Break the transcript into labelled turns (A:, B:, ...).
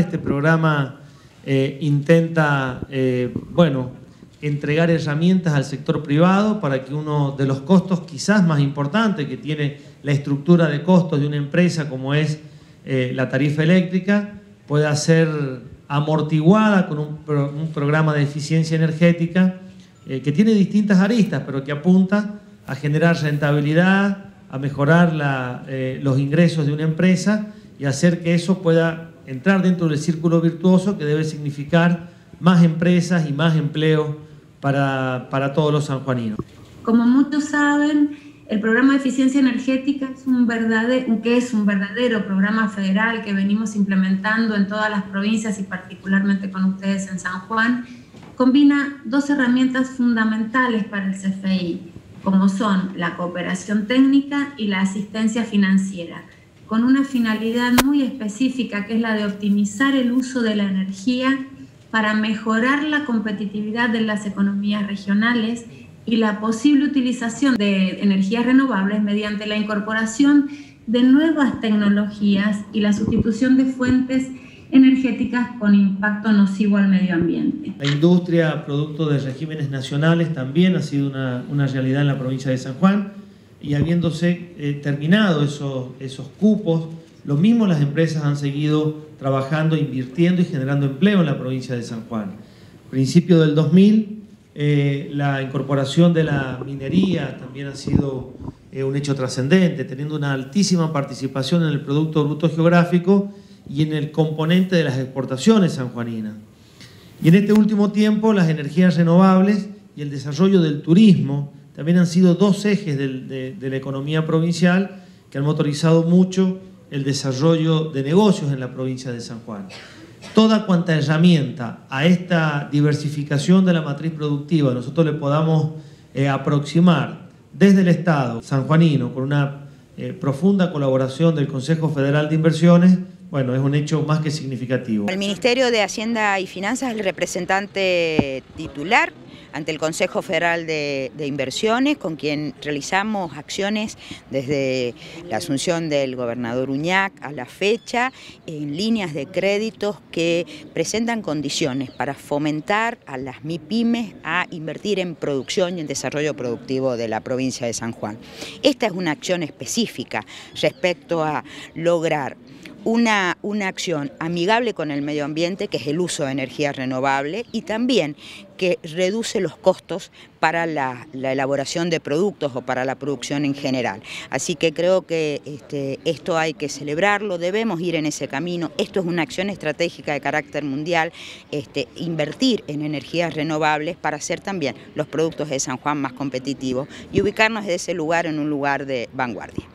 A: Este programa eh, intenta, eh, bueno, entregar herramientas al sector privado para que uno de los costos quizás más importantes que tiene la estructura de costos de una empresa como es eh, la tarifa eléctrica pueda ser amortiguada con un, programa de eficiencia energética que tiene distintas aristas, pero que apunta a generar rentabilidad, a mejorar los ingresos de una empresa y hacer que eso pueda entrar dentro del círculo virtuoso que debe significar más empresas y más empleo para, para todos los sanjuaninos.
B: Como muchos saben, el programa de eficiencia energética es un verdadero, que es un verdadero programa federal que venimos implementando en todas las provincias y particularmente con ustedes en San Juan, combina dos herramientas fundamentales para el CFI, como son la cooperación técnica y la asistencia financiera con una finalidad muy específica, que es la de optimizar el uso de la energía para mejorar la competitividad de las economías regionales y la posible utilización de energías renovables mediante la incorporación de nuevas tecnologías y la sustitución de fuentes energéticas con impacto nocivo al medio ambiente.
A: La industria, producto de regímenes nacionales, también ha sido una, una realidad en la provincia de San Juan y habiéndose eh, terminado esos, esos cupos, lo mismo las empresas han seguido trabajando, invirtiendo y generando empleo en la provincia de San Juan. Principio del 2000, eh, la incorporación de la minería también ha sido eh, un hecho trascendente, teniendo una altísima participación en el Producto Bruto Geográfico y en el componente de las exportaciones sanjuaninas. Y en este último tiempo, las energías renovables y el desarrollo del turismo, también han sido dos ejes de, la economía provincial que han motorizado mucho el desarrollo de negocios en la provincia de San Juan. Toda cuanta herramienta a esta diversificación de la matriz productiva nosotros le podamos eh, aproximar desde el Estado sanjuanino con una eh, profunda colaboración del Consejo Federal de Inversiones, bueno, es un hecho más que significativo.
C: El Ministerio de Hacienda y Finanzas es el representante titular ante el Consejo Federal de, Inversiones, con quien realizamos acciones desde la asunción del gobernador Uñac a la fecha, en líneas de créditos que presentan condiciones para fomentar a las MIPIMES a invertir en producción y en desarrollo productivo de la provincia de San Juan. Esta es una acción específica respecto a lograr una, una, acción amigable con el medio ambiente, que es el uso de energía renovable, y también que reduce los costos para la, elaboración de productos o para la producción en general. Así que creo que este, esto hay que celebrarlo, debemos ir en ese camino, esto es una acción estratégica de carácter mundial, este, invertir en energías renovables para hacer también los productos de San Juan más competitivos y ubicarnos de ese lugar en un lugar de vanguardia.